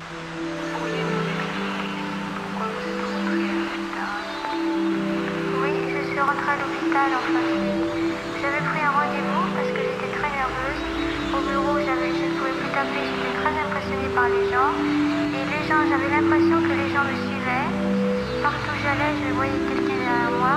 Oui, je suis rentrée à l'hôpital en enfin. J'avais pris un rendez-vous parce que j'étais très nerveuse. Au bureau, j'avais, je ne pouvais plus taper, j'étais très impressionnée par les gens. Et les gens, j'avais l'impression que les gens me suivaient. Partout où j'allais, je voyais quelqu'un derrière moi.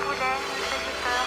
vous aime, les auditeurs.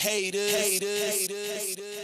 haters. haters. haters. haters.